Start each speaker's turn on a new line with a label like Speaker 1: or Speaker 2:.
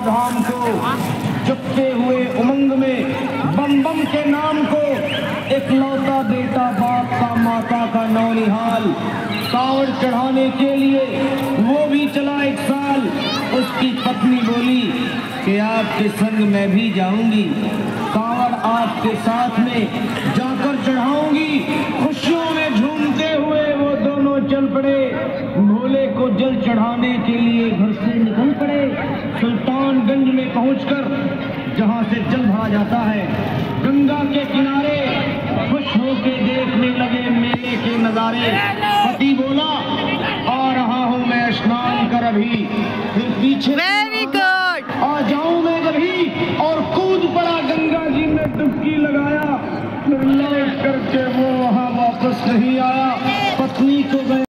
Speaker 1: धाम को चुपते हुए उमंग में बम बम के नाम को एक लौता बेटा बाप का माता का नौनिहाल कावड़ चढ़ाने के लिए वो भी चला एक साल। उसकी पत्नी बोली कि आपके संग मैं भी जाऊँगी। कावड़ आपके साथ में जाकर चढ़ाऊँगी। खुशियों में झूमते हुए वो दोनों चल पड़े। भोले को जल चढ़ाने के लिए सुल्तानगंज में पहुंचकर जहाँ से जल भरा जाता है गंगा के किनारे खुश होके देखने लगे मेले के नजारे। पति बोला आ रहा हूँ मैं स्नान कर अभी फिर पीछे
Speaker 2: वेरी गुड
Speaker 1: आ जाऊँ मैं कभी और कूद पड़ा गंगा जी में डुबकी लगाया। लौट करके वो वहाँ वापस नहीं आया।